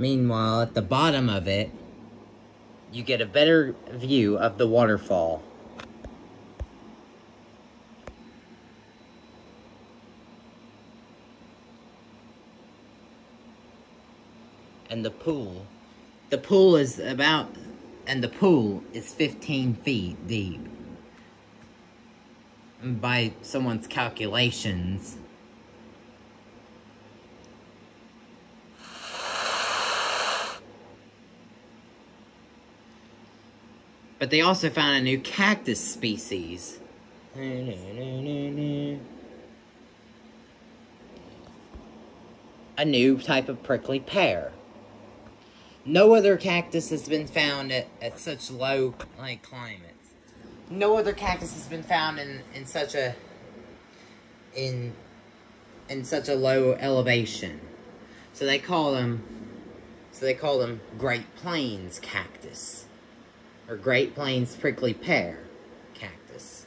Meanwhile, at the bottom of it, you get a better view of the waterfall. And the pool. The pool is about, and the pool is 15 feet deep. By someone's calculations, But they also found a new cactus species. A new type of prickly pear. No other cactus has been found at, at such low like climates. No other cactus has been found in, in such a in in such a low elevation. So they call them so they call them Great Plains cactus or Great Plains prickly pear cactus.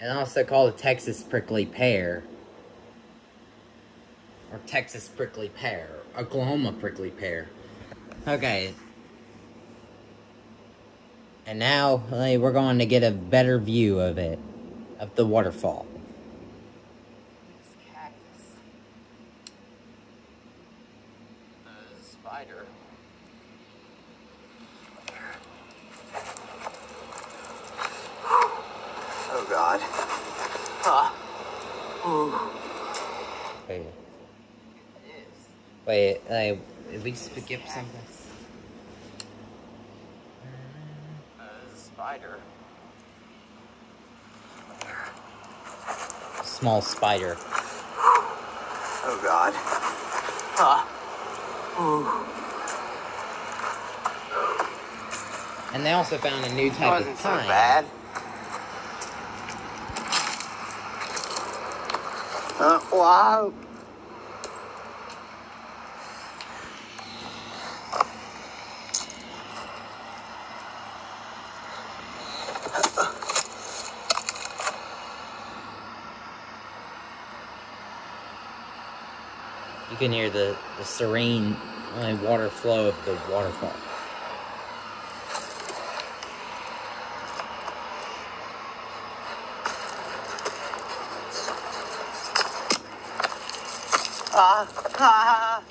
And also called a Texas prickly pear. Or Texas prickly pear. Oklahoma prickly pear. Okay, and now like, we're going to get a better view of it, of the waterfall. This cactus. Uh spider. Oh God. Huh. Ooh. Wait. Wait, like, at least pick up something. Spider. Small spider. Oh God. Huh. Ooh. And they also found a new type of pine. so bad. Uh, wow. Can hear the, the serene uh, water flow of the waterfall. Ah, ah.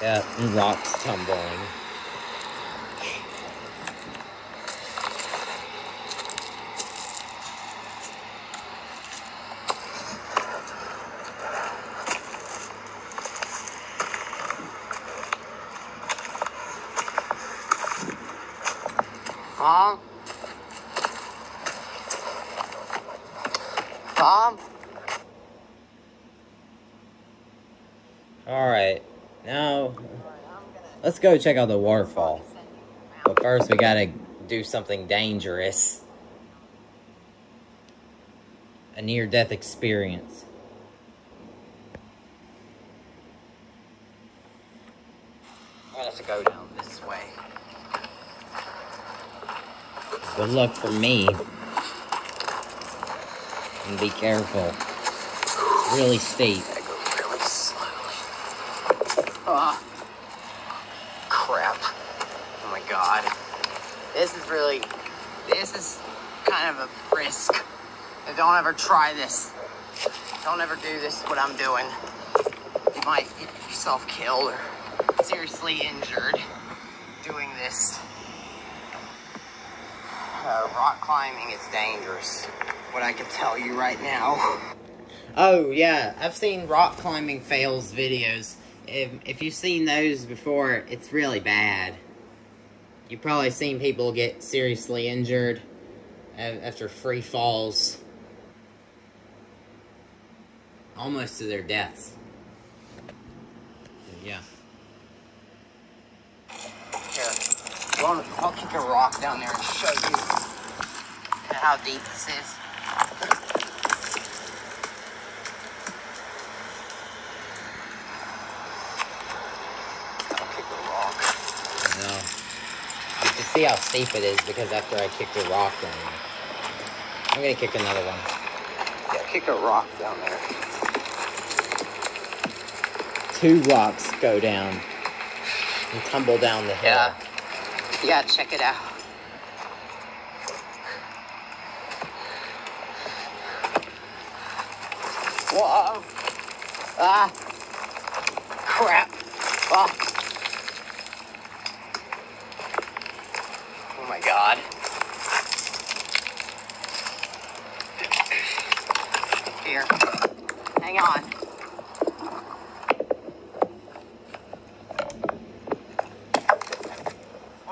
Yeah, rocks tumbling. Alright, now let's go check out the waterfall. But first we gotta do something dangerous. A near-death experience. I have to go down this way. Good luck for me. And be careful. It's really steep. I go really slowly. Ah. Crap. Oh my god. This is really. This is kind of a risk. Don't ever try this. Don't ever do this, what I'm doing. You might get yourself killed or seriously injured doing this. Uh, rock climbing is dangerous. What I can tell you right now. Oh, yeah. I've seen rock climbing fails videos. If, if you've seen those before, it's really bad. You've probably seen people get seriously injured after free falls. Almost to their deaths. Yeah. Here, I'll kick a rock down there and show you how deep this is. See how safe it is because after I kicked a rock down there. I'm gonna kick another one. Yeah, kick a rock down there. Two rocks go down and tumble down the hill. Yeah. Yeah, check it out. Whoa. Ah. Crap. Ah. Oh my god. Here. Hang on.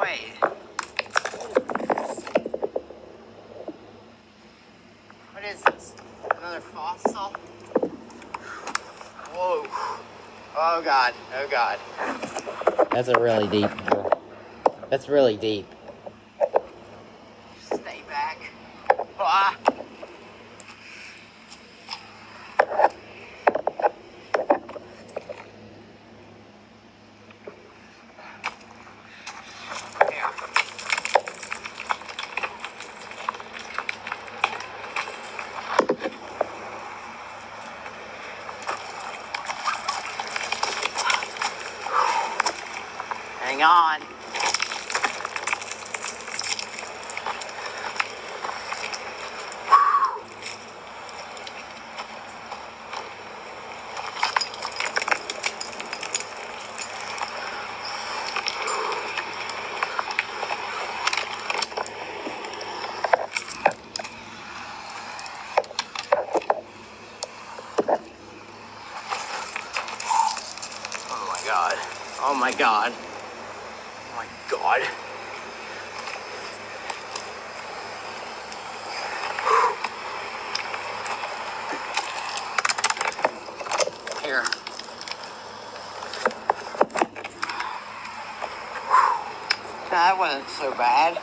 Wait. What is this? Another fossil? Whoa. Oh god. Oh god. That's a really deep. That's really deep. Hang on. Oh my god. Oh my god. Oh my god. Here. That wasn't so bad.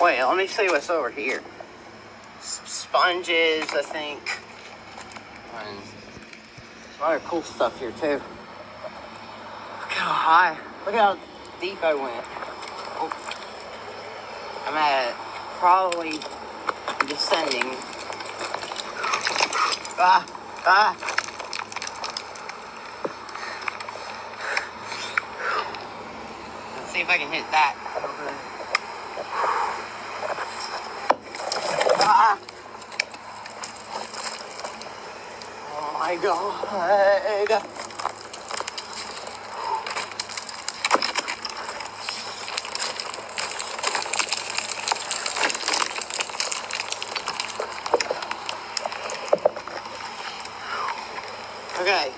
Wait, let me see what's over here. Sponges, I think. And some other cool stuff here too. Look how high. Look how deep I went. Oh. I'm at probably descending. Ah, ah. Let's see if I can hit that. Ah. Oh my god. Okay.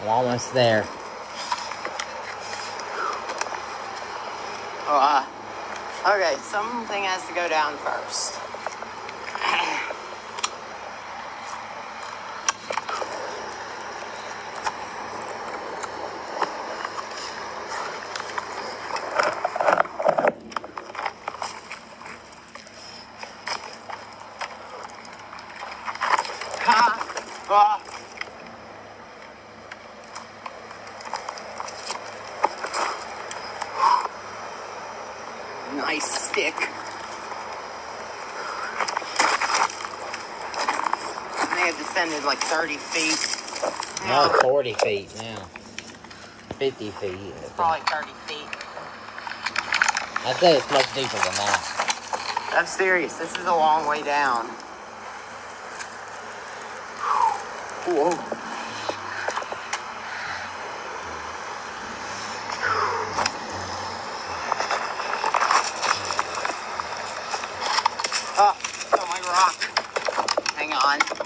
I'm almost there. Oh, uh, okay, something has to go down first. Ha! Ah! I think I've descended like 30 feet. No, 40 feet now. 50 feet. Probably 30 feet. I'd say it's much deeper than that. I'm serious. This is a long way down. Whoa. Oh, oh my rock. Hang on.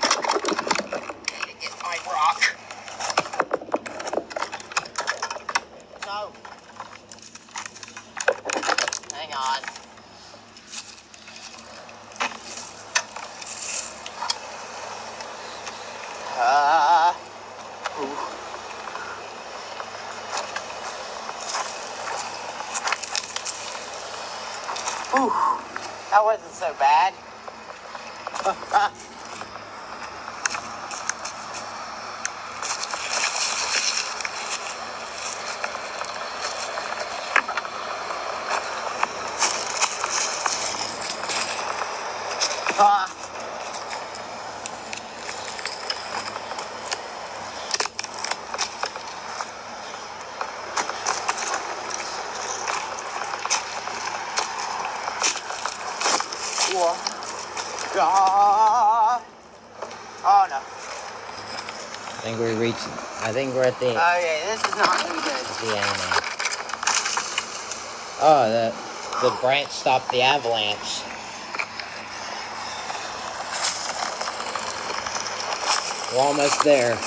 Whew. That wasn't so bad. Ah. Whoa. Ah. Oh no. I think we reached. I think we're at the Okay, this is not gonna be good. the end. Oh, the the branch stopped the avalanche. We're almost there.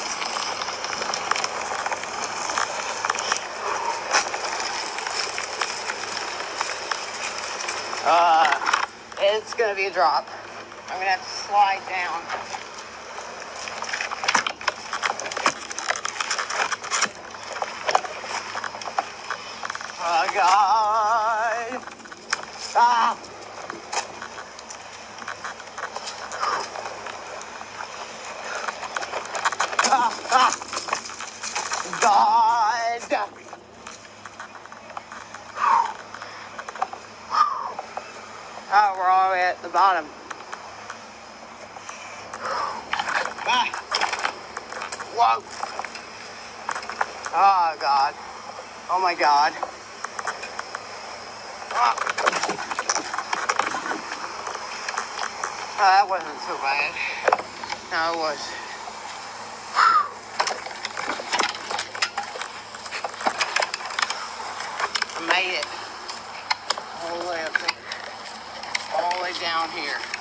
Uh, it's gonna be a drop. I'm gonna have to slide down. Ah! Ah! Ah! God! Oh, we're all at the bottom. Ah. Whoa. Oh, God. Oh, my God. Uh, oh, that wasn't so bad. No, it was. I made it all the way up there all the way down here.